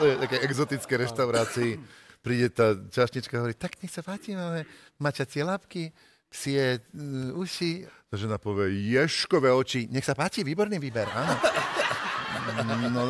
také exotické reštaurácii príde tá čašnička a hovorí, tak nech sa páči, máme mačacie labky, psie mm, uši. Tá žena povie, ješkové oči, nech sa páči, výborný výber, áno. No. no.